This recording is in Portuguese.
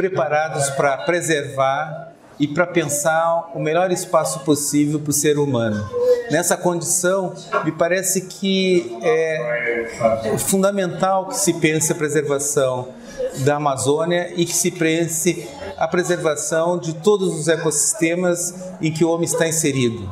preparados para preservar e para pensar o melhor espaço possível para o ser humano. Nessa condição, me parece que é fundamental que se pense a preservação da Amazônia e que se pense a preservação de todos os ecossistemas em que o homem está inserido.